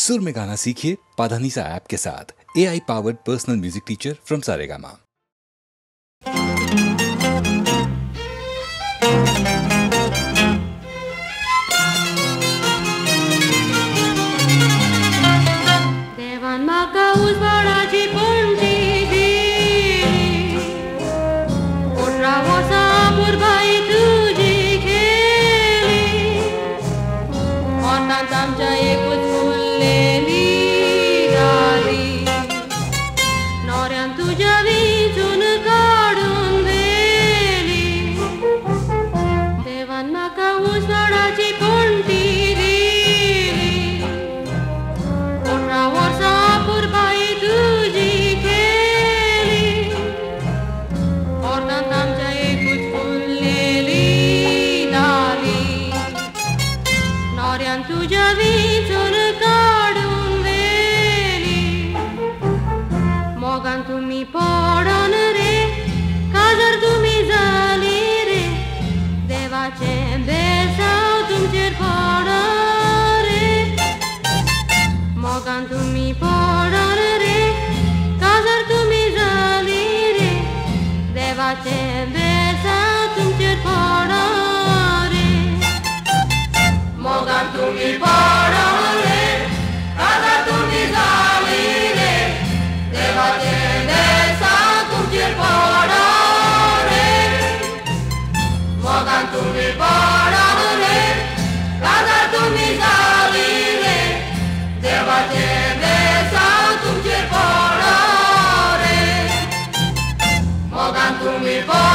सुर में गाना सीखिए पाधानीसा ऐप के साथ A I powered personal music teacher from Saregama Morean tuja vinciun cardun veli Devan maka usnaraci conti dili Orra orsa purbai tuji keli Ordan tam jai kuchpun leli dali Norean tuja vinciun তুমি পড়ন রে काजर তুমি জালি रे देवाचे बेसाव तुमचेर पडन रे मोगान তুমি পড়ন रे काजर তুমি জালি रे देवाचे बेसाव तुमचेर पडन रे मोगान তুমি me by.